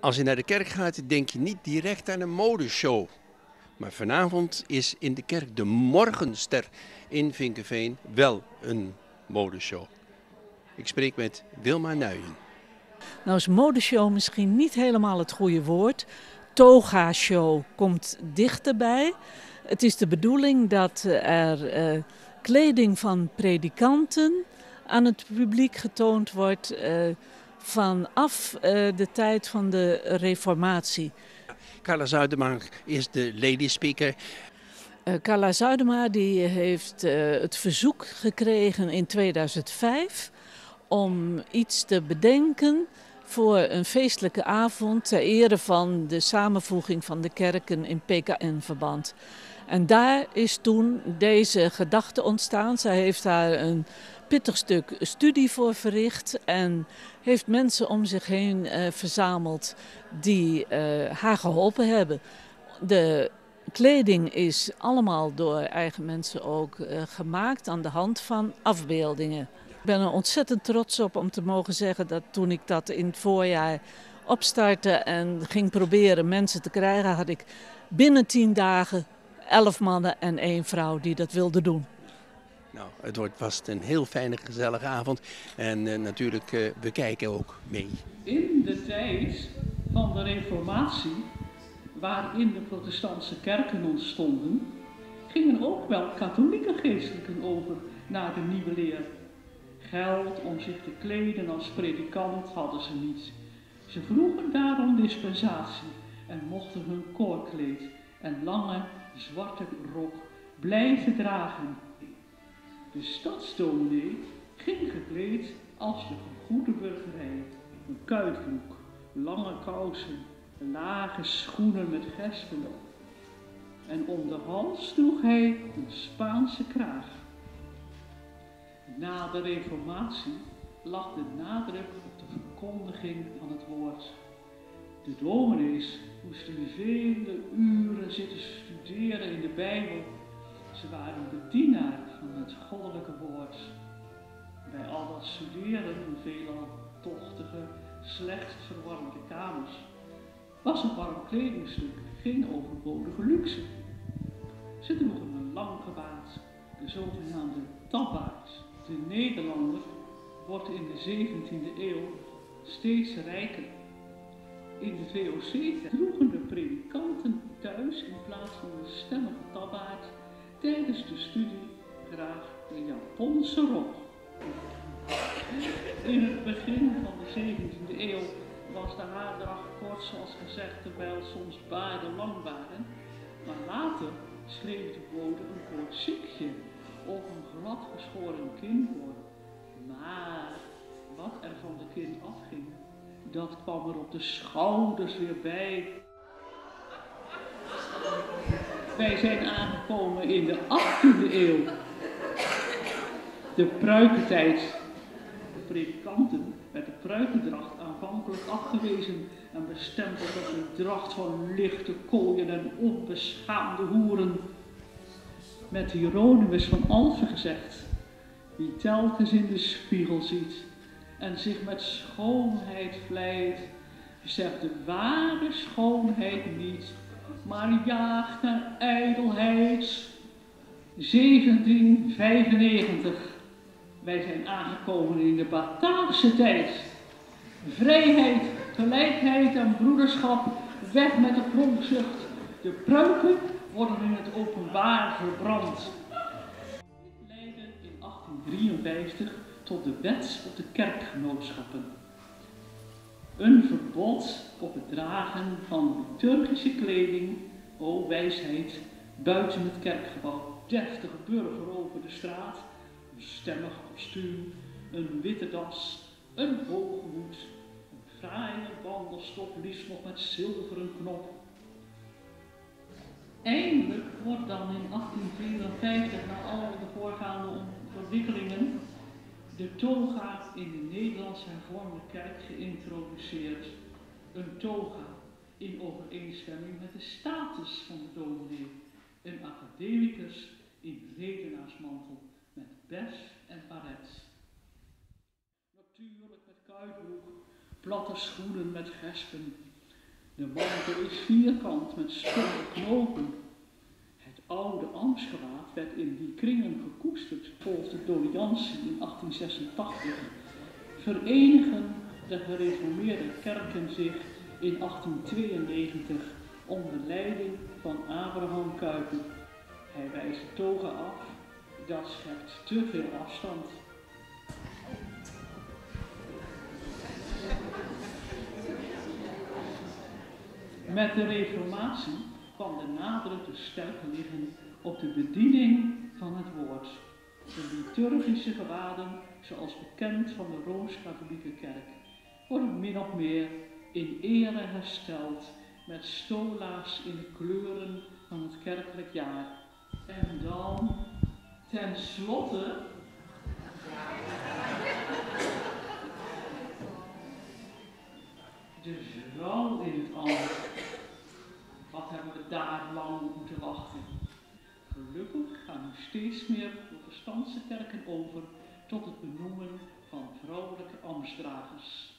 Als je naar de kerk gaat, denk je niet direct aan een modeshow. Maar vanavond is in de kerk de Morgenster in Vinkenveen wel een modeshow. Ik spreek met Wilma Nuyen. Nou is modeshow misschien niet helemaal het goede woord. Toga-show komt dichterbij. Het is de bedoeling dat er eh, kleding van predikanten aan het publiek getoond wordt uh, vanaf uh, de tijd van de reformatie. Carla Zuidema is de lady speaker. Uh, Carla Zuidema die heeft het verzoek gekregen in 2005 om iets te bedenken voor een feestelijke avond ter ere van de samenvoeging van de kerken in PKN-verband. En daar is toen deze gedachte ontstaan. Zij heeft daar een pittig stuk studie voor verricht en heeft mensen om zich heen uh, verzameld die uh, haar geholpen hebben. De kleding is allemaal door eigen mensen ook uh, gemaakt aan de hand van afbeeldingen. Ik ben er ontzettend trots op om te mogen zeggen dat toen ik dat in het voorjaar opstartte en ging proberen mensen te krijgen, had ik binnen tien dagen elf mannen en één vrouw die dat wilden doen. Nou, het wordt vast een heel fijne, gezellige avond. En uh, natuurlijk, uh, we kijken ook mee. In de tijd van de Reformatie, waarin de protestantse kerken ontstonden, gingen ook wel katholieke geestelijken over naar de nieuwe leer. Geld om zich te kleden als predikant hadden ze niet. Ze vroegen daarom dispensatie en mochten hun koorkleed en lange zwarte rok blijven dragen. De stadsdominee ging gekleed als de goede burgerij. Een kuitbroek, lange kousen, lage schoenen met gespen. En om de hals droeg hij een Spaanse kraag. Na de reformatie lag de nadruk op de verkondiging van het woord. De dominees moesten vele uren zitten studeren in de Bijbel. Ze waren bedienaar van het goddelijke woord. Bij al dat studeren in veelal tochtige, slecht verwarmde kamers was een warm kledingstuk geen overbodige luxe. Ze droegen een lang gewaad, de zogenaamde tabbaard. De Nederlander wordt in de 17e eeuw steeds rijker in de VOC droegen de predikanten thuis in plaats van een stemmige tabbaard tijdens de studie graag een Japanse rok. In het begin van de 17e eeuw was de haardracht kort, zoals gezegd, terwijl soms baarden lang waren. Maar later schreef de bode een kort sikje of een glad geschoren kin voor. Maar wat er van de kin afging, dat kwam er op de schouders weer bij. Wij zijn aangekomen in de 18e eeuw. De pruikentijd. De predikanten werd de pruikendracht aanvankelijk afgewezen en bestempeld als een dracht van lichte kooien en onbeschaamde hoeren. Met Hieronymus van Alphen gezegd, wie telkens in de spiegel ziet en zich met schoonheid vlijt, zegt de ware schoonheid niet, maar jaagt naar ijdelheid. 1795. Wij zijn aangekomen in de Bataafse tijd. Vrijheid, gelijkheid en broederschap, weg met de pronkzucht. De pruiken worden in het openbaar verbrand. Leiden in 1853 tot de wet op de kerkgenootschappen. Een verbod op het dragen van liturgische kleding, o wijsheid, buiten het kerkgebouw. Deftige burger over de straat, een stemmig kostuum, een witte das, een hoge hoed, een fraaie wandelstok, liefst nog met zilveren knop. Eindelijk wordt dan in 1854, na al de voorgaande ontwikkelingen, de toga in de Nederlandse hervormde kerk geïntroduceerd. Een toga in overeenstemming met de status van de dominee. Een academicus in redenaarsmantel met bes en paret. Natuurlijk met kuitbroek, platte schoenen met gespen De mantel is vierkant met stomme knopen. Oude ambtsgewaad werd in die kringen gekoesterd, volgde door Jansen in 1886. Verenigen de gereformeerde kerken zich in 1892 onder leiding van Abraham Kuyper. Hij wijst de toga af, dat schept te veel afstand. Met de reformatie kwam de nadruk te sterk liggen op de bediening van het woord. De liturgische gewaden, zoals bekend van de Rooms-Katholieke Kerk, worden min of meer in ere hersteld met stola's in de kleuren van het kerkelijk jaar. En dan, tenslotte, de vrouw in het ambt. Hebben we daar lang op moeten wachten? Gelukkig gaan nu steeds meer protestantse kerken over tot het benoemen van vrouwelijke ambtsdragers.